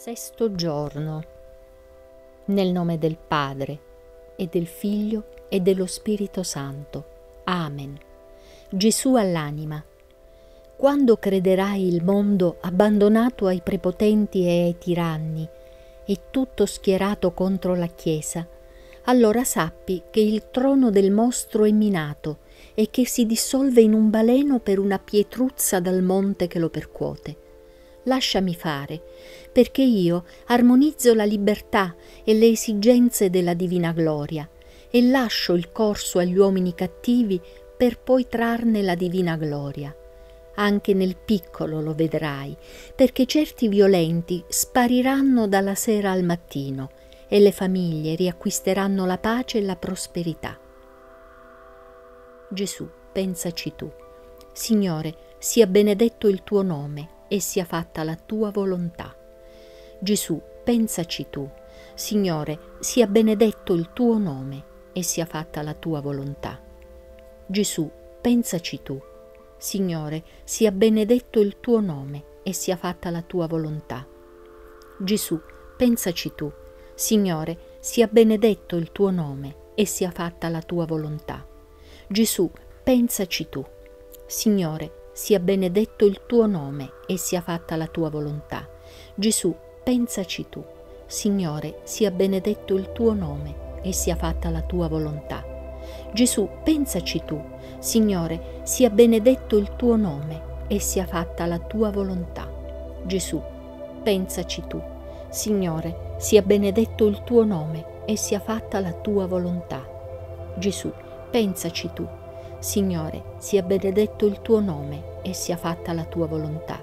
Sesto giorno. Nel nome del Padre e del Figlio e dello Spirito Santo. Amen. Gesù all'anima. Quando crederai il mondo abbandonato ai prepotenti e ai tiranni e tutto schierato contro la Chiesa, allora sappi che il trono del mostro è minato e che si dissolve in un baleno per una pietruzza dal monte che lo percuote lasciami fare, perché io armonizzo la libertà e le esigenze della divina gloria e lascio il corso agli uomini cattivi per poi trarne la divina gloria. Anche nel piccolo lo vedrai, perché certi violenti spariranno dalla sera al mattino e le famiglie riacquisteranno la pace e la prosperità. Gesù, pensaci tu. Signore, sia benedetto il tuo nome e sia fatta la tua volontà. Gesù, pensaci tu. Signore, sia benedetto il tuo nome e sia fatta la tua volontà. Gesù, pensaci tu. Signore, sia benedetto il tuo nome e sia fatta la tua volontà. Gesù, pensaci tu. Signore, sia benedetto il tuo nome e sia fatta la tua volontà. Gesù, pensaci tu. Signore, sia benedetto il tuo nome e sia fatta la tua volontà. Gesù, pensaci tu. Signore, sia benedetto il tuo nome e sia fatta la tua volontà. Gesù, pensaci tu. Signore, sia benedetto il tuo nome e sia fatta la tua volontà. Gesù, pensaci tu. Signore, sia benedetto il tuo nome e sia fatta la tua volontà. Gesù, pensaci tu. Signore, sia benedetto il tuo nome e sia fatta la tua volontà.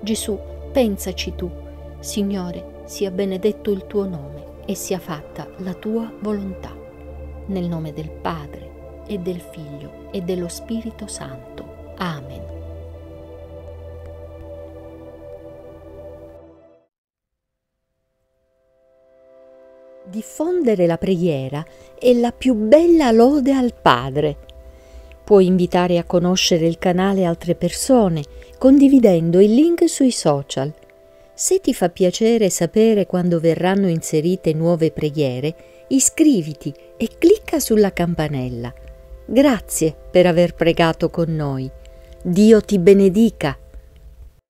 Gesù, pensaci tu. Signore, sia benedetto il tuo nome e sia fatta la tua volontà. Nel nome del Padre e del Figlio e dello Spirito Santo. Amen. Diffondere la preghiera è la più bella lode al Padre Puoi invitare a conoscere il canale altre persone condividendo il link sui social. Se ti fa piacere sapere quando verranno inserite nuove preghiere, iscriviti e clicca sulla campanella. Grazie per aver pregato con noi. Dio ti benedica.